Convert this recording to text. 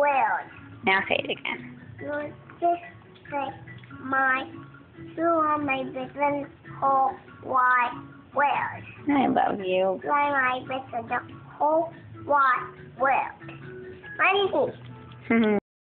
world. Now say it again. You just say my you are my vision whole wide world. I love you. You are my vision the whole wide world. Money.